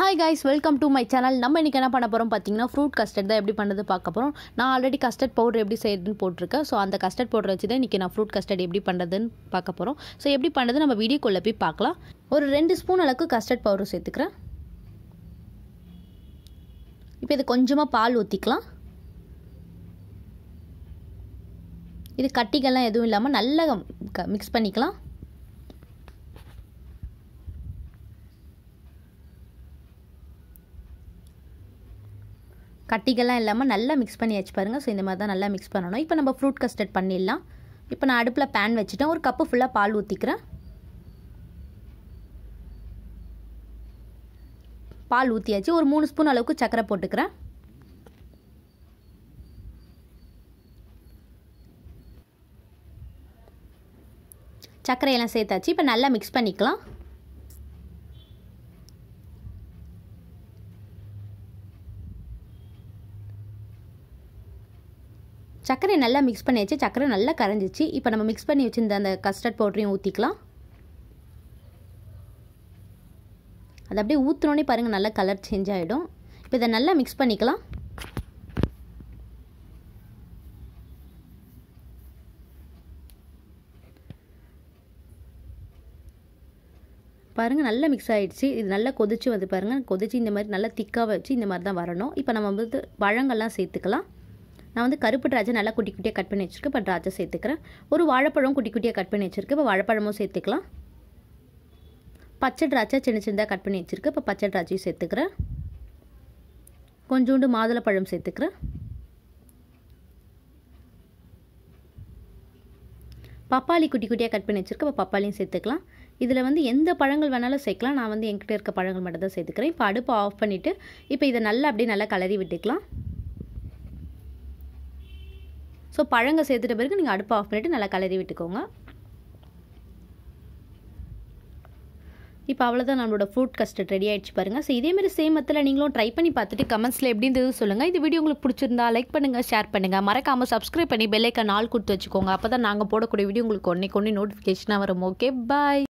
Hi guys welcome to my channel நம்ம இன்றைக்கி என்ன பண்ண போகிறோம் பார்த்தீங்கன்னா ஃப்ரூட் கஸ்டர்ட் தான் எப்படி பண்ணுறது பார்க்க போகிறோம் நான் ஆல்ரெடி கஸ்டர்ட் பவுடர் எப்படி செய்யுதுன்னு போட்டிருக்கேன். ஸோ அந்த கஸ்டர்ட் பவுடர் வச்சு தான் இன்றைக்கி நான் ஃப்ரூட் கஸ்டர்ட் எப்படி பண்ணுறதுன்னு பார்க்க போகிறோம் ஸோ எப்படி பண்ணுறது நம்ம வீடியோக்குள்ளே போய் பார்க்கலாம். ஒரு ரெண்டு ஸ்பூன் அளவுக்கு கஸ்டர்ட் பவுடர் சேர்த்துக்கிறேன். இப்போ இது கொஞ்சமாக பால் ஊற்றிக்கலாம் இது கட்டிகள்லாம் எதுவும் இல்லாமல் நல்லா மிக்ஸ் பண்ணிக்கலாம். கட்டிகள்லாம் இல்லாமல் நல்லா மிக்ஸ் பண்ணி வச்சு பாருங்கள் ஸோ இந்த மாதிரி தான் நல்லா மிக்ஸ் பண்ணணும். இப்போ நம்ம ஃப்ரூட் கஸ்டர்ட் பண்ணிடலாம். இப்போ நான் அடுப்பில் பேன் வச்சுட்டேன். ஒரு கப்பு ஃபுல்லாக பால் ஊற்றிக்கிறேன் பால் ஊற்றியாச்சு ஒரு மூணு ஸ்பூன் அளவுக்கு சர்க்கரை போட்டுக்கிறேன். சர்க்கரையெல்லாம் சேர்த்தாச்சு. இப்போ நல்லா மிக்ஸ் பண்ணிக்கலாம். சர்க்கரை நல்லா மிக்ஸ் பண்ணியாச்சு. சர்க்கரை நல்லா கரைஞ்சிச்சு. இப்போ நம்ம மிக்ஸ் பண்ணி வச்சுருந்த அந்த கஸ்டர்ட் பவுடரையும் ஊற்றிக்கலாம் அது அப்படியே ஊற்றுனோடனே பாருங்கள் நல்லா கலர் சேஞ்ச் ஆகிடும் இப்போ இதை நல்லா மிக்ஸ் பண்ணிக்கலாம். பாருங்கள் நல்லா மிக்ஸ் ஆகிடுச்சு இது நல்லா கொதிச்சு வந்து பாருங்கள் கொதிச்சு இந்த மாதிரி நல்லா திக்காக வச்சு இந்த மாதிரி தான் வரணும். இப்போ நம்ம வந்து பழங்கள்லாம் சேர்த்துக்கலாம். நான் வந்து கருப்பு திராட்சை நல்லா குட்டி குட்டியாக கட் பண்ணி வச்சுருக்கேன். இப்போ திராட்சை சேர்த்துக்கிறேன். ஒரு வாழைப்பழம் குட்டி குட்டியாக கட் பண்ணி வச்சுருக்கேன். இப்போ வாழைப்பழமும் சேர்த்துக்கலாம். பச்சை திராட்சை சின்ன சின்னதாக கட் பண்ணி வச்சுருக்கேன். இப்போ பச்சை திராட்சையும் சேர்த்துக்கிறேன். கொஞ்சோண்டு மாதுளப்பழம் சேர்த்துக்கிறேன். பப்பாளி குட்டி குட்டியாக கட் பண்ணி வச்சுருக்கேன். இப்போ பப்பாளியும் சேர்த்துக்கலாம். இதில் வந்து எந்த பழங்கள் வேணாலும் சேர்க்கலாம். நான் வந்து என்கிட்ட இருக்க பழங்கள் மட்டும் தான் சேர்த்துக்கிறேன். இப்போ அடுப்பை ஆஃப் பண்ணிவிட்டு இப்போ இதை நல்லா அப்படியே நல்லா கலரி விட்டுக்கலாம். ஸோ பழங்க சேர்த்துட்ட பிறகு நீங்கள் அடுப்பை ஆஃப் பண்ணிவிட்டு நல்லா கலரி விட்டுக்கோங்க. இப்போ அவ்வளோதான் நம்மளோட ஃப்ரூட் கஸ்டர்ட் ரெடி ஆகிடுச்சு பாருங்கள் ஸோ இதேமாரி சேம் மெத்தில் நீங்களும் ட்ரை பண்ணி பார்த்துட்டு கமெண்ட்ஸில் எப்படி இருந்தது சொல்லுங்கள் இந்த வீடியோ உங்களுக்கு பிடிச்சிருந்தா லைக் பண்ணுங்கள் ஷேர் பண்ணுங்கள் மறக்காமல் சப்ஸ்கிரைப் பண்ணி பெல்லைக்கா நாள் கொடுத்து வச்சுக்கோங்க. அப்போ தான் நாங்கள் போடக்கூடிய வீடியோ உங்களுக்கு ஒன்றே ஒன்று நோட்டிஃபிகேஷனாக வரும். Okay bye